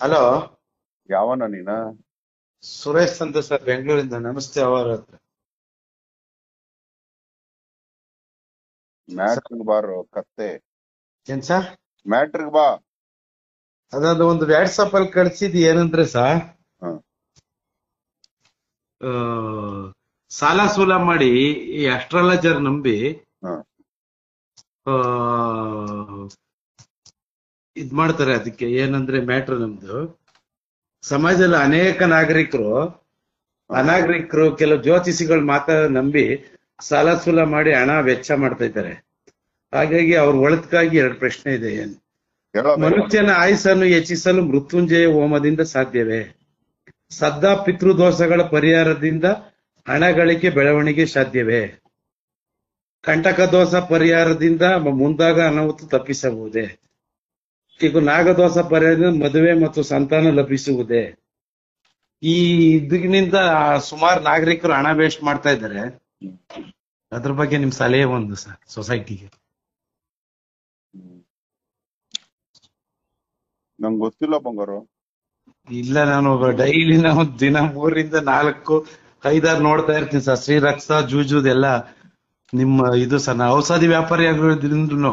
Hello? ಯಾವನ ನೀನ? ಸುರೇಶ್ ಅಂತ ಸರ್ ಬೆಂಗಳೂರಿಂದ. ನಮಸ್ತೆ ಅವರ ಹತ್ರ. ಮ್ಯಾಟ್ರಿಗ್ ಬಾರು ಕತ್ತೆ. ಏನ್ ಸರ್? ಮ್ಯಾಟ್ರಿಗ್ ಬಾ. ಅದೊಂದು ಒಂದು ವ್ಯಾಟ್ಸಪ್ ಅಲ್ಲಿ ಕಳಿಸಿದ್ ಏನಂದ್ರೆ ಸರ್? ಹ. ಆ, ಸಾಲ ಸೂಲ ಮಾಡಿ ಈ ಅಸ್ಟ್ರಾಲಜರ್ ನಂಬಿ ಹ. ಆ, ಇದ್ ಮಾಡ್ತಾರೆ ಅದಕ್ಕೆ ಏನಂದ್ರೆ ಮ್ಯಾಟ್ರ್ ನಮ್ದು. ಸಮಾಜದಲ್ಲಿ ಅನೇಕ ನಾಗರಿಕರು ಅನಾಗರಿಕರು ಕೆಲವು ಜ್ಯೋತಿಷಿಗಳು ಮಾತಾ ನಂಬಿ ಸಾಲ ಸೂಲ ಮಾಡಿ ಹಣ ವೆಚ್ಚ ಮಾಡ್ತಾ ಇದ್ದಾರೆ. ಹಾಗಾಗಿ ಅವ್ರ ಒಳತ್ಕಾಗಿ ಎರಡು ಪ್ರಶ್ನೆ ಇದೆ ಏನು. ಮನುಷ್ಯನ ಆಯುಸನ್ನು ಹೆಚ್ಚಿಸಲು ಮೃತ್ಯುಂಜಯ ಹೋಮದಿಂದ ಸಾಧ್ಯವೇ? ಸದ್ದಾ ಪಿತೃದೋಷಗಳ ಪರಿಹಾರದಿಂದ ಹಣ ಗಳಿಕೆ ಬೆಳವಣಿಗೆ ಸಾಧ್ಯವೇ? ಕಂಟಕ ದೋಷ ಪರಿಹಾರದಿಂದ ಮುಂದಾಗ ಅನಾಹುತ ತಪ್ಪಿಸಬಹುದೇ? ಈಗ ನಾಗದೋಷ ಪರಿಹಾರದಿಂದ ಮದುವೆ ಮತ್ತು ಸಂತಾನ ಲಭಿಸುವುದೇ? ಈ ಇದಕ್ಕಿಂತ ಸುಮಾರು ನಾಗರಿಕರು ಹಣ ವೇಸ್ಟ್ ಮಾಡ್ತಾ ಇದ್ದಾರೆ. ಅದ್ರ ಬಗ್ಗೆ ನಿಮ್ ಸಲಹೆ ಒಂದು ಸರ್ ಸೊಸೈಟಿಗೆ ನಂಗೆ ಗೊತ್ತಿಲ್ಲ ಬಂಗಾರ. ಇಲ್ಲ ನಾನು ಡೈಲಿ ನಾವು ದಿನ ಮೂರಿಂದ ನಾಲ್ಕು ಐದಾರು ನೋಡ್ತಾ ಇರ್ತೀನಿ ಸರ್. ಶ್ರೀರಕ್ಷ ಜೂಜುದೆಲ್ಲ ನಿಮ್ಮ ಇದು ಸರ್ ನಾವು ಔಷಧಿ ವ್ಯಾಪಾರಿ ಆಗಿರೋದ್ರಿಂದನು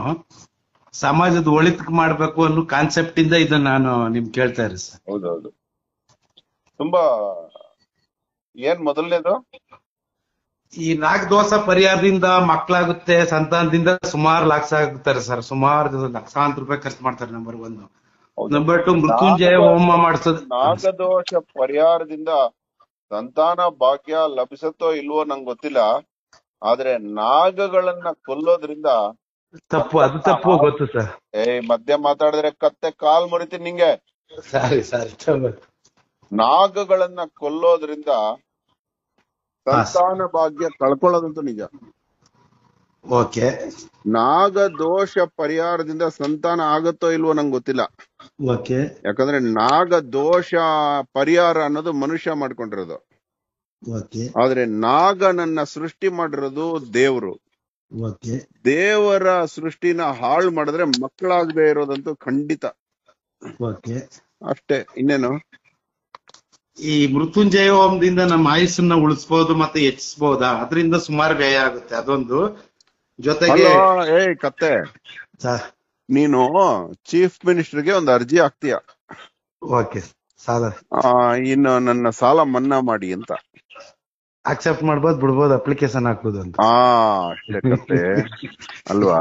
ಸಮಾಜದ ಒಳಿತಕ್ಕೆ ಮಾಡ್ಬೇಕು ಅನ್ನೋ ಕಾನ್ಸೆಪ್ಟ್ ಇಂದ ಇದನ್ನ ನಾನು ನಿಮ್ ಕೇಳ್ತಾ ಇರಿ ಸರ್. ಹೌದೌದು. ತುಂಬಾ ಏನ್ ಮೊದಲನೇದು? ಈ ನಾಗದೋಷ ಪರಿಹಾರದಿಂದ ಮಕ್ಕಳಾಗುತ್ತೆ ಸಂತಾನದಿಂದ ಸುಮಾರು ಲಕ್ಷ ಆಗುತ್ತಾರೆ ಸರ್. ಸುಮಾರು ಲಕ್ಷಾಂತರ ರೂಪಾಯಿ ಖರ್ಚು ಮಾಡ್ತಾರೆ ನಂಬರ್ ಒನ್ ಹೌದು. ನಂಬರ್ ಟು ಮೃತ್ಯುಂಜಯ ಹೋಮ ಮಾಡಿಸೋದು. ನಾಗದೋಷ ಪರಿಹಾರದಿಂದ ಸಂತಾನ ಭಾಗ್ಯ ಲಭಿಸತ್ತೋ ಇಲ್ವೋ ನಂಗೆ ಗೊತ್ತಿಲ್ಲ. ಆದ್ರೆ ನಾಗಗಳನ್ನ ಕೊಲ್ಲೋದ್ರಿಂದ ತಪ್ಪು ಅದು ತಪ್ಪು ಗೊತ್ತು ಸರ್. ಏಯ್ ಮಧ್ಯ ಮಾತಾಡಿದ್ರೆ ಕತ್ತೆ ಕಾಲ್ ಮುರಿತೀನಿ ನಿಂಗೆ. ಸಾರಿ ಸಾರಿ ನಾಗಗಳನ್ನ ಕೊಲ್ಲೋದ್ರಿಂದ ಸಂತಾನ ಭಾಗ್ಯ ಕಳ್ಕೊಳ್ಳೋದಂತೂ ನಿಜ. ಓಕೆ. ನಾಗ ದೋಷ ಪರಿಹಾರದಿಂದ ಸಂತಾನ ಆಗತ್ತೋ ಇಲ್ವೋ ನಂಗೆ ಗೊತ್ತಿಲ್ಲ. ಓಕೆ. ಯಾಕಂದ್ರೆ ನಾಗದೋಷ ಪರಿಹಾರ ಅನ್ನೋದು ಮನುಷ್ಯ ಮಾಡ್ಕೊಂಡಿರೋದು. ಆದ್ರೆ ನಾಗನನ್ನ ಸೃಷ್ಟಿ ಮಾಡಿರೋದು ದೇವ್ರು. ದೇವರ ಸೃಷ್ಟಿನ ಹಾಳು ಮಾಡಿದ್ರೆ ಮಕ್ಕಳಾಗದೆ ಇರೋದಂತೂ ಖಂಡಿತ. ಅಷ್ಟೇ ಇನ್ನೇನು? ಈ ಮೃತ್ಯುಂಜಯ ಹೋಮದಿಂದ ನಮ್ಮ ಆಯುಸ್ಸನ್ನ ಉಳಿಸ್ಬೋದು ಮತ್ತೆ ಹೆಚ್ಚಿಸಬಹುದಾ ಅದರಿಂದ ಸುಮಾರು ವ್ಯಯ ಆಗುತ್ತೆ. ಅದೊಂದು. ಜೊತೆಗೆ ಏಯ್ ಕತ್ತೆ. ನೀನು ಚೀಫ್ ಮಿನಿಸ್ಟರ್ಗೆ ಒಂದು ಅರ್ಜಿ ಹಾಕ್ತೀಯ. ಓಕೆ. ಸಾಲ. ಆ, ಇನ್ನು ನನ್ನ ಸಾಲ ಮನ್ನಾ ಮಾಡಿ ಅಂತ. ಅಕ್ಸೆಪ್ಟ್ ಮಾಡ್ಬೋದು ಬಿಡ್ಬೋದು ಅಪ್ಲಿಕೇಶನ್ ಹಾಕ್ಬೋದು ಅಂತ. ಅಷ್ಟೇ ಅಲ್ವಾ?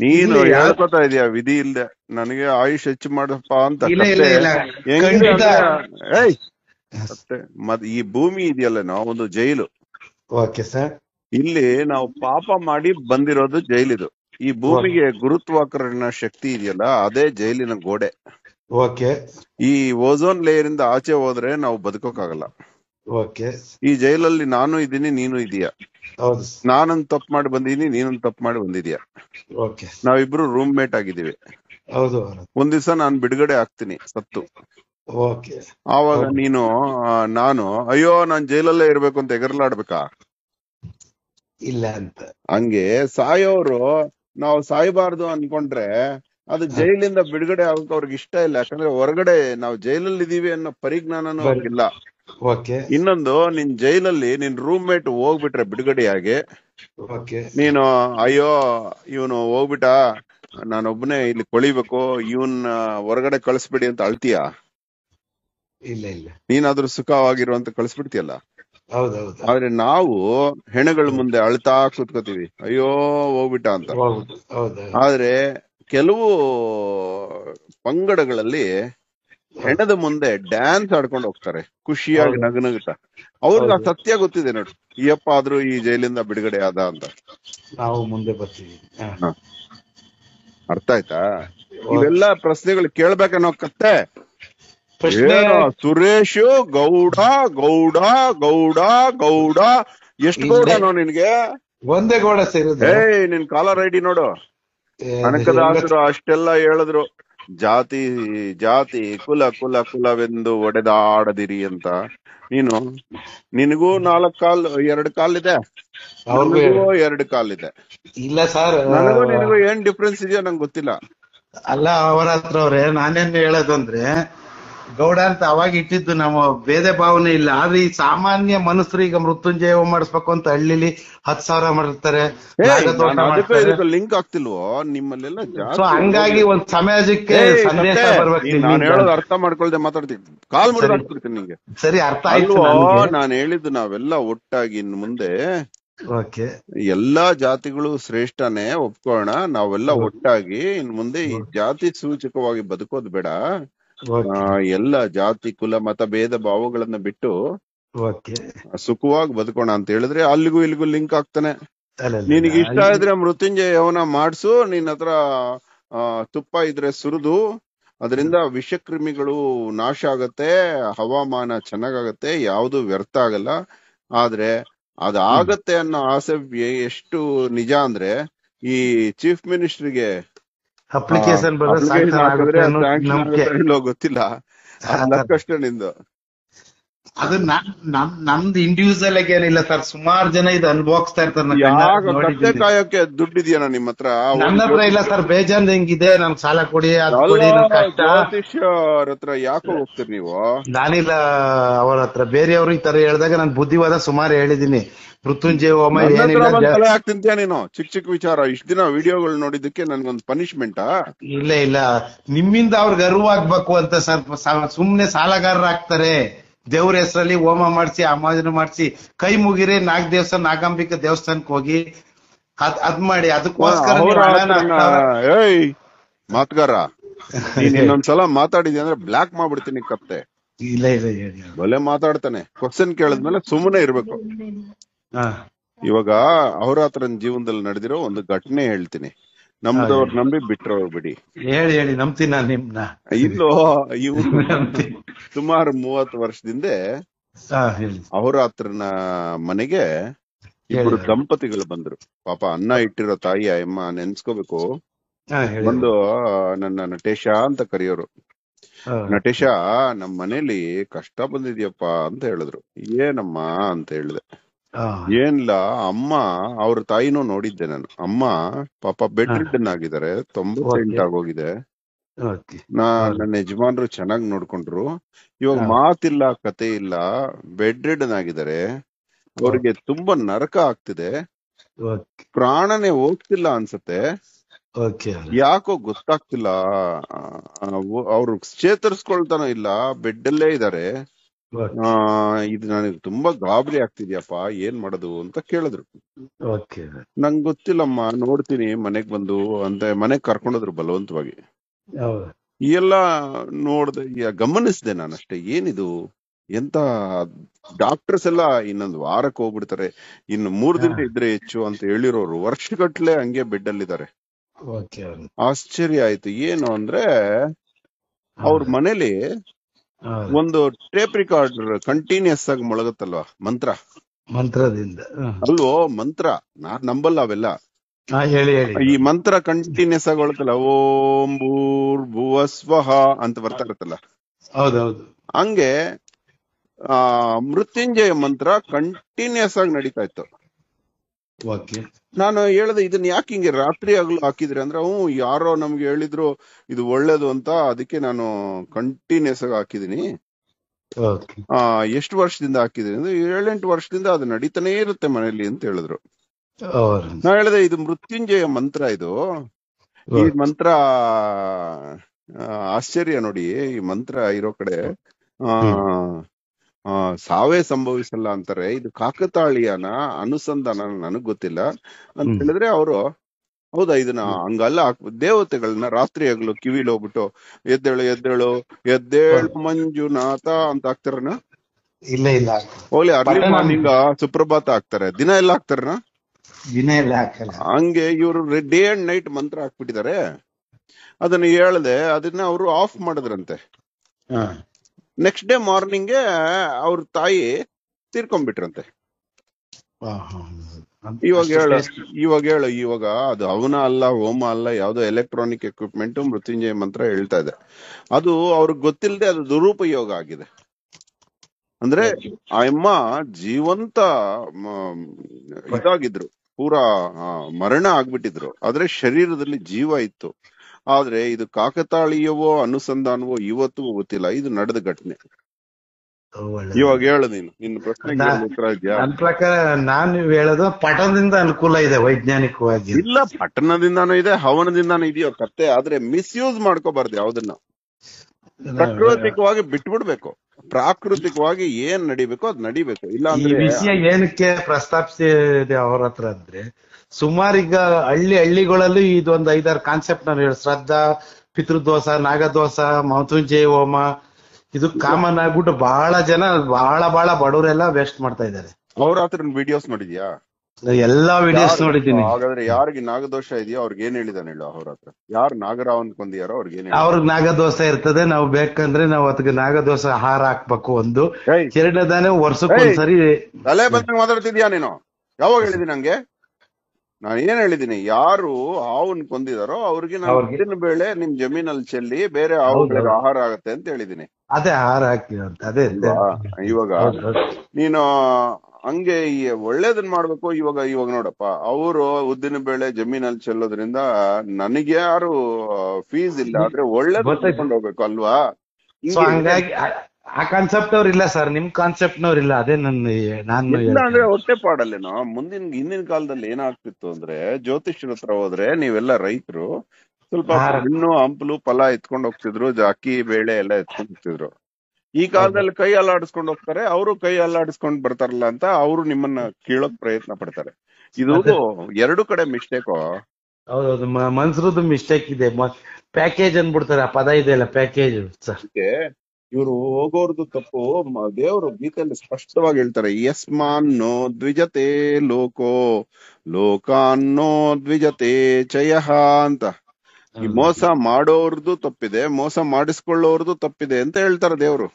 ನೀನು ಹೇಳ್ಕೊತಾ ಇದೀಯ ವಿಧಿ ಇಲ್ದೆ? ನನಗೆ ಆಯುಷ್ ಹೆಚ್ಚು ಮಾಡಪ್ಪ ಅಂತ ಏಯ್! ಮತ್ ಈ ಭೂಮಿ ಇದೆಯಲ್ಲ ಒಂದು ಜೈಲು. Okay sir. ಇಲ್ಲಿ ನಾವು ಪಾಪ ಮಾಡಿ ಬಂದಿರೋದು ಜೈಲಿದು. ಈ ಭೂಮಿಗೆ ಗುರುತ್ವಾಕರ್ಷಣ ಶಕ್ತಿ ಇದೆಯಲ್ಲ ಅದೇ ಜೈಲಿನ ಗೋಡೆ. ಓಕೆ. ಈ ಓಝೋನ್ ಲೇಯರ್ ಇಂದ ಆಚೆ ಹೋದ್ರೆ ನಾವು ಬದುಕೋಕ್ಕಾಗಲ್ಲ. ಓಕೆ ಈ ಜೈಲಲ್ಲಿ ನಾನು ಇದ್ದೀನಿ ನೀನು ಇದೀಯಾ. ನಾನೊಂದ್ ತಪ್ಪು ಮಾಡಿ ಬಂದಿದ್ದೀನಿ ನೀನೊಂದ್ ತಪ್ಪು ಮಾಡಿ ಬಂದಿದ್ಯಾ ಓಕೆ ನಾವಿಬ್ರು ರೂಮ್ ಮೇಟ್ ಆಗಿದ್ದೀವಿ. ಹೌದು ಒಂದ್ ದಿವಸ ನಾನು ಬಿಡುಗಡೆ ಆಗ್ತೀನಿ ಸತ್ತು. ಓಕೆ ಆವಾಗ ನೀನು ನಾನು ಅಯ್ಯೋ ನಾನ್ ಜೈಲಲ್ಲೇ ಇರ್ಬೇಕು ಅಂತ ಎಗರ್ಲಾಡ್ಬೇಕಾ ಇಲ್ಲ ಅಂತ. ಹಂಗೆ ಸಾಯೋರು ನಾವು ಸಾಯಬಾರ್ದು ಅನ್ಕೊಂಡ್ರೆ ಅದು ಜೈಲಿಂದ ಬಿಡುಗಡೆ ಆಗೋಕೆ ಅವ್ರಿಗೆ ಇಷ್ಟ ಇಲ್ಲ. ಯಾಕಂದ್ರೆ ಹೊರಗಡೆ ನಾವು ಜೈಲಲ್ಲಿ ಇದೀವಿ ಅನ್ನೋ ಪರಿಜ್ಞಾನನೂ ಅವ್ರಿಗಿಲ್ಲ. ಇನ್ನೊಂದು ನಿನ್ ಜೈಲಲ್ಲಿ ನಿನ್ ರೂಮ್ ಮೇಟ್ ಹೋಗ್ಬಿಟ್ರೆ ಬಿಡುಗಡೆಯಾಗಿ ನೀನು ಅಯ್ಯೋ ಇವನು ಹೋಗ್ಬಿಟ್ಟ. ನಾನೊಬ್ಬನೇ ಇಲ್ಲಿ ಕೊಳಿಬೇಕು. ಇವನ್ ಹೊರಗಡೆ ಕಳಿಸ್ಬಿಡಿ ಅಂತ ಅಳ್ತೀಯ? ಇಲ್ಲ ಇಲ್ಲ. ನೀನಾದ್ರೂ ಸುಖವಾಗಿರುವಂತ ಕಳಿಸ್ಬಿಡ್ತೀಯಲ್ಲ? ಆದ್ರೆ ನಾವು ಹೆಣಗಳ ಮುಂದೆ ಅಳ್ತಾ ಕೂತ್ಕೋತೀವಿ. ಅಯ್ಯೋ ಹೋಗ್ಬಿಟ್ಟ ಅಂತ. ಆದ್ರೆ ಕೆಲವು ಪಂಗಡಗಳಲ್ಲಿ ಹೆಣದ ಮುಂದೆ ಡ್ಯಾನ್ಸ್ ಆಡ್ಕೊಂಡು ಹೋಗ್ತಾರೆ. ಖುಷಿಯಾಗಿ ನಗ ನಗನಗುತ್ತಾ ಅವ್ರಿಗೆ ಆ ಸತ್ಯ ಗೊತ್ತಿದೆ ನೋಡಿ. ಈಯಪ್ಪ ಆದ್ರೂ ಈ ಜೈಲಿಂದ ಬಿಡುಗಡೆ ಆದ ಅಂತ. ನಾವು ಮುಂದೆ ಬರ್ತೀವಿ. ಅರ್ಥ ಆಯ್ತಾ? ಇವೆಲ್ಲ ಪ್ರಶ್ನೆಗಳು ಕೇಳ್ಬೇಕನ್ನೋ ಕತ್ತೆ. ಸುರೇಶ್ ಗೌಡ ಗೌಡ ಗೌಡ ಗೌಡ. ಎಷ್ಟು ಗೌಡನೋ ನಿನ್ಗೆ? ಒಂದೇ ಗೌಡ ಸೇರಿದ್ರು? ಏಯ್ ನಿನ್ ಕಾಲರ್ ಐಡಿ ನೋಡು. ಕನಕದಾಸರು ಅಷ್ಟೆಲ್ಲ ಹೇಳಿದ್ರು. ಜಾತಿ ಜಾತಿ ಕುಲ ಕುಲ ಕುಲವೆಂದು ಒಡೆದಾಡದಿರಿ ಅಂತ. ನೀನು ನಿನಗೂ ನಾಲ್ಕ್ ಕಾಲ್ ಎರಡ್ ಕಾಲಿದೆ? ಎರಡ್ ಕಾಲಿದೆ. ಇಲ್ಲ ಸರ್ ನನಗೂ ನಿನಗೂ ಏನ್ ಡಿಫ್ರೆನ್ಸ್ ಇದೆಯೋ ನಂಗೆ ಗೊತ್ತಿಲ್ಲ. ಅಲ್ಲ ಅವರ ಹತ್ರ ಅವ್ರೆ ನಾನೇನ್ ಹೇಳೋದು ಅಂದ್ರೆ ಗೌಡ ಅಂತ ಅವಾಗ ಇಟ್ಟಿದ್ದು ನಮ್ಮ ಭೇದ ಭಾವನೆ ಇಲ್ಲ. ಆದ್ರೆ ಈ ಸಾಮಾನ್ಯ ಮನುಷ್ಯರು ಈಗ ಮೃತ್ಯುಂಜಯ ಮಾಡಿಸ್ಬೇಕು ಅಂತ ಹಳ್ಳಿಲಿ ಹತ್ ಸಾವಿರ ಮಾಡಿರ್ತಾರೆ. ಲಿಂಕ್ ಆಗ್ತಿಲ್ವೋ ನಿಮ್ಮಲ್ಲೆಲ್ಲ ಹಂಗಾಗಿ ಒಂದ್ ಸಮಾಜಕ್ಕೆ ಸಂದೇಶ ಬರ್ಬೇಕು ಅರ್ಥ ಮಾಡ್ಕೊಳ್ದೆ ಮಾತಾಡ್ತೀನಿ. ಕಾಲ್ ಮುರಿದು ಸರಿ. ಹಾಕ್ಬಿಡ್ತೀನಿ ನಿಂಗೆ. ಸರಿ ಅರ್ಥ ಆಯ್ತು ನಾನು ಹೇಳಿದ್ದು ನಾವೆಲ್ಲ ಒಟ್ಟಾಗಿ ಇನ್ ಮುಂದೆ ಎಲ್ಲಾ ಜಾತಿಗಳು ಶ್ರೇಷ್ಠನೇ ಒಪ್ಕೋಣ ನಾವೆಲ್ಲ ಒಟ್ಟಾಗಿ ಇನ್ ಮುಂದೆ ಈ ಜಾತಿ ಸೂಚಕವಾಗಿ ಬದುಕೋದ್ ಬೇಡ. ಎಲ್ಲ ಜಾತಿ ಕುಲ ಮತ ಭೇದ ಭಾವಗಳನ್ನ ಬಿಟ್ಟು ಸುಖವಾಗಿ ಬದುಕೋಣ ಅಂತ ಹೇಳಿದ್ರೆ ಅಲ್ಲಿಗೂ ಇಲ್ಲಿಗೂ ಲಿಂಕ್ ಆಗ್ತಾನೆ. ನಿನಗೆ ಇಷ್ಟ. ಇದ್ರೆ ಮೃತ್ಯುಂಜಯ ಯವನ ಮಾಡ್ಸು ನಿನ್ನ ಹತ್ರ ತುಪ್ಪ ಇದ್ರೆ ಸುರಿದು ಅದರಿಂದ ವಿಷಕ್ರಿಮಿಗಳು ನಾಶ ಆಗತ್ತೆ ಹವಾಮಾನ ಚೆನ್ನಾಗತ್ತೆ ಯಾವುದು ವ್ಯರ್ಥ ಆಗಲ್ಲ. ಆದ್ರೆ ಅದಾಗತ್ತೆ ಅನ್ನೋ ಆಸೆ ಎಷ್ಟು ನಿಜ ಅಂದ್ರೆ ಈ ಚೀಫ್ ಮಿನಿಸ್ಟರ್ಗೆ ಅಪ್ಲಿಕೇಶನ್ ಬರೋದು ಗೊತ್ತಿಲ್ಲ. ನಿಂದು. ಅದು ನಮ್ ನಮ್ದು ಇಂಡಿವಿಜುವಲ್ ಆಗಿ ಏನಿಲ್ಲ ಸರ್ ಸುಮಾರು ಜನ ಇದು ಅನುಭವಿಸ್ತಾ ಇರ್ತಾರೆ ಕಾಯೋಕೆ ದುಡ್ಡು ಇದೆಯಾ ನಿಮ್ ಹತ್ರ? ನನ್ನ ಹತ್ರ ಇಲ್ಲ ಸರ್ ಬೇಜಾನ್ ಹೆಂಗಿದೆ? ನಮ್ಗೆ ಸಾಲ ಕೊಡಿ ಅದ್ ಕೊಡಿ ಕಷ್ಟ. ಹತ್ರ ಯಾಕೆ ಹೋಗ್ತೀರಿ ನೀವು? ನಾನಿಲ್ಲ ಅವ್ರ ಹತ್ರ. ಬೇರೆಯವರು ಈ ತರ ಹೇಳಿದಾಗ ನಾನು ಬುದ್ಧಿವಾದ ಸುಮಾರು ಹೇಳಿದೀನಿ. ಮೃತ್ಯುಂಜಯ ಹೋಮ ಏನಿಲ್ಲ ನೀನು? ಚಿಕ್ಕ ಚಿಕ್ಕ ವಿಚಾರ. ಇಷ್ಟ ದಿನ ವಿಡಿಯೋಗಳು ನೋಡಿದ್ದಕ್ಕೆ ನನ್ಗೊಂದು ಪನಿಷ್ಮೆಂಟ್ ಇಲ್ಲ ಇಲ್ಲ. ನಿಮ್ಮಿಂದ ಅವ್ರಿಗೆ ಅರಿವಾಗ್ಬೇಕು ಅಂತ ಸರ್ ಸುಮ್ನೆ ಸಾಲಗಾರರಾಗ್ತಾರೆ. ದೇವ್ರ ಹೆಸರಲ್ಲಿ ಹೋಮ ಮಾಡಿಸಿ ಅಮಾಜನ ಮಾಡಿಸಿ ಕೈ ಮುಗಿರಿ ನಾಗ್ ದೇವಸ್ಥಾನ ನಾಗಾಂಬಿಕಾ ದೇವಸ್ಥಾನಕ್ಕೆ ಹೋಗಿ. ಅದ್ ಅದ್ ಮಾಡಿ ಅದಕ್ಕೋಸ್ಕರ. ಏಯ್ ಮಾತ್ಗಾರ. ನೀನ್ ಇನ್ನೊಂದ್ಸಲ ಮಾತಾಡಿದ್ಯ ಅಂದ್ರೆ ಬ್ಲಾಕ್ ಮಾಡ್ಬಿಡ್ತೀನಿ ಕತ್ತೆ. ಇಲ್ಲ ಇಲ್ಲ ಹೇಳಿ ಬಲೆ ಮಾತಾಡ್ತಾನೆ. ಕ್ವಶನ್ ಕೇಳಿದ್ಮೇಲೆ ಸುಮ್ಮನೆ ಇರ್ಬೇಕು. ಇವಾಗ ಅವ್ರ ಹತ್ರ ಜೀವನದಲ್ಲಿ ನಡೆದಿರೋ ಒಂದು ಘಟನೆ ಹೇಳ್ತೀನಿ. ನಮ್ದವ್ರು ನಂಬಿ ಬಿಟ್ರವ್ರು ಬಿಡಿ. ಹೇಳಿ ಹೇಳಿ ನಂಬ್ತೀನಿ ನಾನು ನಿಮ್ನ. ಇಲ್ಲೋ ಇವ್ರು ನಂಬ್ತೀನಿ. ಸುಮಾರು ಮೂವತ್ತು ವರ್ಷದಿಂದ ಅವ್ರ ಹತ್ರನ ಮನೆಗೆ ಇಬ್ರು ದಂಪತಿಗಳು ಬಂದ್ರು. ಪಾಪ ಅನ್ನ ಇಟ್ಟಿರೋ ತಾಯಿ ಅಮ್ಮ ನೆನ್ಸ್ಕೋಬೇಕು. ಒಂದು ನನ್ನ ನಟೇಶ ಅಂತ ಕರೆಯೋರು. ನಟೇಶ ನಮ್ ಮನೇಲಿ ಕಷ್ಟ ಬಂದಿದ್ಯಪ್ಪ ಅಂತ ಹೇಳಿದ್ರು. ಏನಮ್ಮ ಅಂತ ಹೇಳಿದೆ. ಹಾ. ಏನಿಲ್ಲ ಅಮ್ಮ ಅವ್ರ ತಾಯಿನೂ ನೋಡಿದ್ದೆ ನಾನು. ಅಮ್ಮ ಪಾಪ ಬೆಡ್ ರಿಡನ್ ಆಗಿದ್ದಾರೆ ತೊಂಬತ್ತೆಂಟು. ಆಗೋಗಿದೆ. ನಾ ನನ್ನ ಯಜಮಾನ್ರು ಚೆನ್ನಾಗಿ ನೋಡ್ಕೊಂಡ್ರು. ಇವಾಗ. ಮಾತಿಲ್ಲ ಕತೆ ಇಲ್ಲ ಬೆಡ್ ರಿಡನ್ ಆಗಿದ್ದಾರೆ ಅವ್ರಿಗೆ ತುಂಬಾ ನರಕ ಆಗ್ತಿದೆ. ಪ್ರಾಣನೇ ಹೋಗ್ತಿಲ್ಲ ಅನ್ಸತ್ತೆ. ಯಾಕೋ ಗೊತ್ತಾಗ್ತಿಲ್ಲ. ಅವ್ರು ಚೇತರಿಸ್ಕೊಳ್ತಾನೋ ಇಲ್ಲ ಬೆಡ್ ಅಲ್ಲೇ ಇದಾರೆ ಇದು ನನಗೆ ತುಂಬಾ ಗಾಬರಿ ಆಗ್ತಿದ್ಯಪ್ಪ ಏನ್ ಮಾಡೋದು ಅಂತ ಕೇಳಿದ್ರು. ನಂಗ್ ಗೊತ್ತಿಲ್ಲಮ್ಮ ನೋಡ್ತೀನಿ ಮನೆಗ್ ಬಂದು ಅಂತ ಮನೆಗ್ ಕರ್ಕೊಂಡೋದ್ರು ಬಲವಂತವಾಗಿ. ಎಲ್ಲ ನೋಡ್ದೆ ಗಮನಿಸಿದೆ ನಾನಷ್ಟೇ ಏನಿದು? ಎಂತ ಡಾಕ್ಟರ್ಸ್ ಎಲ್ಲ ಇನ್ನೊಂದು ವಾರಕ್ಕೆ ಹೋಗ್ಬಿಡ್ತಾರೆ ಇನ್ನು ಮೂರ್ ದಿನ ಇದ್ರೆ ಹೆಚ್ಚು ಅಂತ ಹೇಳಿರೋರು ವರ್ಷಗಟ್ಲೆ ಹಂಗೆ ಬೆಡ್ ಅಲ್ಲಿದ್ದಾರೆ ಓಕೆ ಆಶ್ಚರ್ಯ ಆಯ್ತು ಏನು ಅಂದ್ರೆ ಅವ್ರ ಮನೇಲಿ. ಒಂದು ಟೇಪ್ ರಿಕಾರ್ಡರ್ ಕಂಟಿನ್ಯೂಸ್ ಆಗಿ ಮೊಳಗತ್ತಲ್ವಾ? ಮಂತ್ರ? ಮಂತ್ರದಿಂದ. ಅಲ್ವೋ ಮಂತ್ರ? ನಾ ನಂಬಲ್ಲ ಅವೆಲ್ಲ. ಈ ಮಂತ್ರ ಕಂಟಿನ್ಯೂಸ್ ಆಗಿ ಒಳಗಲ್ಲ ಓಂ ಭೂರ್ ಭುವ ಸ್ವಹ ಅಂತ ಬರ್ತಾ ಇರುತ್ತಲ್ಲ. ಹೌದೌದು. ಹಂಗೆ ಆ ಮೃತ್ಯುಂಜಯ ಮಂತ್ರ ಕಂಟಿನ್ಯೂಸ್ ಆಗಿ ನಡೀತಾ ಇತ್ತು. ನಾನು ಹೇಳ್ದೆ ಇದನ್ನ ಯಾಕೆ ಹಿಂಗೆ ರಾತ್ರಿ ಆಗ್ಲೂ ಹಾಕಿದ್ರಿ? ಅಂದ್ರೆ ಹ್ಞೂ ಯಾರೋ ನಮ್ಗೆ ಹೇಳಿದ್ರು ಇದು ಒಳ್ಳೇದು ಅಂತ ಅದಕ್ಕೆ ನಾನು ಕಂಟಿನ್ಯೂಸ್ ಆಗಿ ಹಾಕಿದೀನಿ ಆ ಎಷ್ಟು ವರ್ಷದಿಂದ ಹಾಕಿದೀನಿ ಅಂದ್ರೆ ಏಳೆಂಟು ವರ್ಷದಿಂದ ಅದು ನಡೀತಾನೆ ಇರುತ್ತೆ ಮನೇಲಿ ಅಂತ ಹೇಳಿದ್ರು. ನಾ ಹೇಳಿದೆ ಇದು ಮೃತ್ಯುಂಜಯ ಮಂತ್ರ ಇದು. ಈ ಮಂತ್ರ ಆಶ್ಚರ್ಯ ನೋಡಿ ಈ ಮಂತ್ರ ಇರೋ ಕಡೆ ಆ, ಸಾವೇ ಸಂಭವಿಸಲ್ಲ ಅಂತಾರೆ. ಇದು ಕಾಕತಾಳಿಯನ ಅನುಸಂಧಾನ ನನಗ್ ಗೊತ್ತಿಲ್ಲ. ಅಂತ. ಹೇಳಿದ್ರೆ ಅವರು ಹೌದಾ ಇದನ್ನ ಹಂಗಲ್ಲ ದೇವತೆಗಳನ್ನ ರಾತ್ರಿ ಹಗಲು ಕಿವಿಲ್ ಹೋಗ್ಬಿಟ್ಟು ಎದ್ದೇಳು ಎದ್ದೇಳು ಎದ್ದೇಳು ಮಂಜುನಾಥ ಅಂತ ಹಾಕ್ತಾರನ? ಇಲ್ಲ ಇಲ್ಲ. ಹೋಗ್ಲಿ ಅರ್ಲಿ ಮಾರ್ನಿಂಗ್ ಸುಪ್ರಭಾತ ಹಾಕ್ತಾರೆ. ದಿನ ಎಲ್ಲ ಹಾಕ್ತಾರನ? ದಿನ ಎಲ್ಲ ಹಾಕಲ್ಲ. ಹಂಗೆ ಇವರು ಡೇ ಅಂಡ್ ನೈಟ್ ಮಂತ್ರ ಹಾಕ್ಬಿಟ್ಟಿದ್ದಾರೆ ಅದನ್ನ ಹೇಳ್ದೆ ಅದನ್ನ ಅವರು ಆಫ್ ಮಾಡಿದ್ರಂತೆ. ಹಾ. ನೆಕ್ಸ್ಟ್ ಡೇ ಮಾರ್ನಿಂಗ್ ಅವ್ರ ತಾಯಿ ತೀರ್ಕೊಂಡ್ಬಿಟ್ರಂತೆ. ಇವಾಗ ಹೇಳು ಇವಾಗ ಹೇಳು ಇವಾಗ ಅದು ಅವನ ಅಲ್ಲ ಹೋಮ ಅಲ್ಲ ಯಾವ್ದೋ ಎಲೆಕ್ಟ್ರಾನಿಕ್ ಎಕ್ವಿಪ್ಮೆಂಟ್ ಮೃತ್ಯುಂಜಯ ಮಂತ್ರ ಹೇಳ್ತಾ ಇದೆ. ಅದು ಅವ್ರಿಗೆ ಗೊತ್ತಿಲ್ಲದೆ ಅದು ದುರುಪಯೋಗ ಆಗಿದೆ. ಅಂದ್ರೆ ಆ ಅಮ್ಮ ಜೀವಂತ ಇದಾಗಿದ್ರು. ಪೂರಾ ಮರಣ ಆಗ್ಬಿಟ್ಟಿದ್ರು. ಆದ್ರೆ ಶರೀರದಲ್ಲಿ ಜೀವ ಇತ್ತು. ಆದ್ರೆ ಇದು ಕಾಕತಾಳೀಯವೋ ಅನುಸಂಧಾನವೋ ಇವತ್ತು ಗೊತ್ತಿಲ್ಲ. ಇದು ನಡೆದ ಘಟನೆ. ಇವಾಗ ಹೇಳು ನೀನು. ನಿನ್ನ ಪ್ರಶ್ನೆ ನನ್ನ ಪ್ರಕಾರ ನಾನು ಹೇಳೋದು ಪಠನದಿಂದ ಅನುಕೂಲ ಇದೆ ವೈಜ್ಞಾನಿಕವಾಗಿ. ಇಲ್ಲ ಪಟ್ಟಣದಿಂದಾನು ಇದೆ ಹವನದಿಂದಾನು ಇದೆಯೋ ಕತ್ತೆ ಆದ್ರೆ ಮಿಸ್ಯೂಸ್ ಮಾಡ್ಕೋಬಾರ್ದು ಯಾವ್ದನ್ನ. ಪ್ರಾಕೃತಿಕವಾಗಿ ಬಿಟ್ಬಿಡ್ಬೇಕು. ಪ್ರಾಕೃತಿಕವಾಗಿ ಏನ್ ನಡಿಬೇಕು ಅದ್ ನಡಿಬೇಕು. ಇಲ್ಲ ಅಂದ್ರೆ ವಿಷಯ ಏನಕ್ಕೆ ಪ್ರಸ್ತಾಪಿಸಿದೆ ಅವ್ರ ಹತ್ರ ಅಂದ್ರೆ ಸುಮಾರು ಈಗ ಹಳ್ಳಿ ಹಳ್ಳಿಗಳಲ್ಲೂ ಇದೊಂದು ಐದಾರು ಕಾನ್ಸೆಪ್ಟ್ ನಾನು ಹೇಳಿ ಶ್ರದ್ಧಾ ಪಿತೃದ್ವಾಸ ನಾಗದ್ವಾಸ ಮಹತುಂಜಯ ಹೋಮ. ಇದು ಕಾಮನ್ ಆಗ್ಬಿಟ್ಟು ಬಹಳ ಜನ ಬಹಳ ಬಹಳ ಬಡವರೆಲ್ಲ ವೇಸ್ಟ್ ಮಾಡ್ತಾ ಇದ್ದಾರೆ. ಅವ್ರ ಹತ್ರ ವಿಡಿಯೋಸ್ ನೋಡಿದ್ಯಾ? ಎಲ್ಲಾ ವಿಡಿಯೋಸ್ ನೋಡಿದೀನಿ ನೋಡಿದ್ದೀನಿ. ಹಾಗಾದ್ರೆ ಯಾರಿಗೆ ನಾಗದೋಷ ಇದೆಯೋ ಅವ್ರಿಗೆ ಏನ್ ಹೇಳಿದಾನೆ ಹೇಳು ಅವ್ರ ಹತ್ರ? ಯಾರು ನಾಗರಾವ್ ಕೊಂದಿಯಾರೋ ಅವ್ರಿಗೆ ಏನ್ ಅವ್ರಿಗೆ ನಾಗದೋಷ ಇರ್ತದೆ. ನಾವು ಬೇಕಂದ್ರೆ ನಾವು ಅದಕ್ಕೆ ನಾಗದೋಷ ಹಾರ ಹಾಕ್ಬೇಕು ಒಂದು. ಎರಡನೇದಾನೆ ವರ್ಷಕ್ಕೆ ಏಯ್. ಒಂದ್ಸರಿ ತಲೆ ಬಂದಂಗ್ ಮಾತಾಡ್ತಿದ್ಯಾ ನೀನು? ಯಾವಾಗ ಹೇಳಿದಿ ನಂಗೆ? ನಾನು ಏನ್ ಹೇಳಿದೀನಿ ಯಾರು ಹಾವನ್ ಕೊಂದಿದಾರೋ ಅವ್ರಿಗೆ ನಾವು ಉದ್ದಿನ ಬೇಳೆ ನಿಮ್ ಜಮೀನಲ್ಲಿ ಚೆಲ್ಲಿ ಬೇರೆ ಹಾವು ಹಾವುಗಳಿಗೆ ಆಹಾರ ಆಗತ್ತೆ ಅಂತ ಹೇಳಿದೀನಿ. ಅದೇ ಆಹಾರ ಹಾಕ್ತೀವಿ ಅಂತ ಅದೇ? ಇವಾಗ. ನೀನು ಹಂಗೆ ಈ ಒಳ್ಳೇದನ್ ಮಾಡ್ಬೇಕು ಇವಾಗ ಇವಾಗ ನೋಡಪ್ಪ. ಅವರು ಉದ್ದಿನ ಬೇಳೆ ಜಮೀನಲ್ಲಿ ಚೆಲ್ಲೋದ್ರಿಂದ ನನಗೆ ಯಾರು ಫೀಸ್ ಇಲ್ಲ. ಆದ್ರೆ ಒಳ್ಳೇದ್ ಹೋಗ್ಬೇಕು ಅಲ್ವಾ? ಹಂಗಾಗಿ ಆ- ಕಾನ್ಸೆಪ್ಟ್ ಅವ್ರ ಇಲ್ಲ ಸರ್ ನಿಮ್ ಕಾನ್ಸೆಪ್ಟ್ ನವ್ರ ಇಲ್ಲ. ಅದೇ ನನ್ನ ನಾನು ಇಲ್ಲ ಅಂದ್ರೆ ಹೊಟ್ಟೆ ಪಾಡಲ್ಲೇನೋ ಮುಂದಿನ ಹಿಂದಿನ ಕಾಲದಲ್ಲಿ ಏನಾಗ್ತಿತ್ತು ಅಂದ್ರೆ ಜ್ಯೋತಿಷ್ಯರ ಹತ್ರ ಹೋದ್ರೆ ನೀವೆಲ್ಲ ರೈತರು ಸ್ವಲ್ಪ. ಹಣ್ಣು ಹಂಪಲು ಫಲ ಎತ್ಕೊಂಡು ಹೋಗ್ತಿದ್ರು. ಅಕ್ಕಿ ಬೇಳೆ ಎಲ್ಲ ಎತ್ಕೊಂಡು ಹೋಗ್ತಿದ್ರು. ಈ ಕಾಲದಲ್ಲಿ ಕೈ ಅಲ್ಲಾಡಿಸ್ಕೊಂಡು ಹೋಗ್ತಾರೆ. ಅವರು ಕೈ ಅಲ್ಲಾಡಿಸ್ಕೊಂಡು ಬರ್ತಾರಲ್ಲ ಅಂತ ಅವರು ನಿಮ್ಮನ್ನ ಕೀಳೋಕ್ ಪ್ರಯತ್ನ ಪಡ್ತಾರೆ. ಇದು ಎರಡು ಕಡೆ ಮಿಸ್ಟೇಕು ಹೌದೌದು. ಮನ್ಸರದ್ದು ಮಿಸ್ಟೇಕ್ ಇದೆ. ಪ್ಯಾಕೇಜ್ ಅನ್ಬಿಡ್ತಾರೆ ಆ ಪದ ಇದೆ ಇದೆಯಲ್ಲ ಪ್ಯಾಕೇಜ್ ಸರ್. ಇವರು ಹೋಗೋರ್ದು ತಪ್ಪು. ದೇವ್ರು ಗೀತೆಯಲ್ಲಿ ಸ್ಪಷ್ಟವಾಗಿ ಹೇಳ್ತಾರೆ ಯಸ್ಮಾನ್ನೋ ದ್ವಿಜತೆ ಲೋಕೋ ಲೋಕಾನ್ನೋ ದ್ವಿಜತೆ ಚಯಃ ಅಂತ. ಈ ಮೋಸ ಮಾಡೋರ್ದು ತಪ್ಪಿದೆ ಮೋಸ ಮಾಡಿಸ್ಕೊಳ್ಳೋರ್ದು ತಪ್ಪಿದೆ ಅಂತ ಹೇಳ್ತಾರೆ ದೇವ್ರು.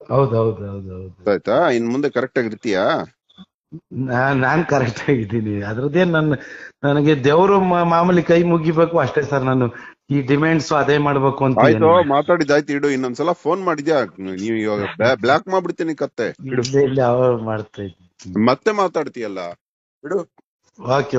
ಹೌದೌದು ಹೌದು ಹೌದು ಆಯ್ತಾ? ಇನ್ ಮುಂದೆ ಕರೆಕ್ಟ್ ಆಗಿರ್ತೀಯಾ ನಾನ್ ನಾನ್ ಕರೆಕ್ಟ್ ಆಗಿದ್ದೀನಿ. ಅದ್ರದ್ದೇನ್ ನನ್ನ ನನಗೆ ದೇವ್ರು ಮಾಮೂಲಿ ಕೈ ಮುಗಿಬೇಕು ಅಷ್ಟೇ ಸರ್ ನಾನು. ಈ ಡಿಮ್ಯಾಂಡ್ಸ್ ಅದೇ ಮಾಡ್ಬೇಕು ಅಂತ ಆಯ್ತು. ಮಾತಾಡಿದಾಯ್ತು ಇಡು. ಇನ್ನೊಂದ್ಸಲ ಫೋನ್ ಮಾಡಿದ್ಯಾ? ನೀವು ಇವಾಗ ಬ್ಲಾಕ್ ಮಾಡ್ಬಿಡ್ತೀನಿ ಕತ್ತೆ. ಮಾಡ್ತಾ ಇದ್ದೀನಿ ಮತ್ತೆ ಮಾತಾಡ್ತೀಯಲ್ಲ? ಇಡು. ಓಕೆ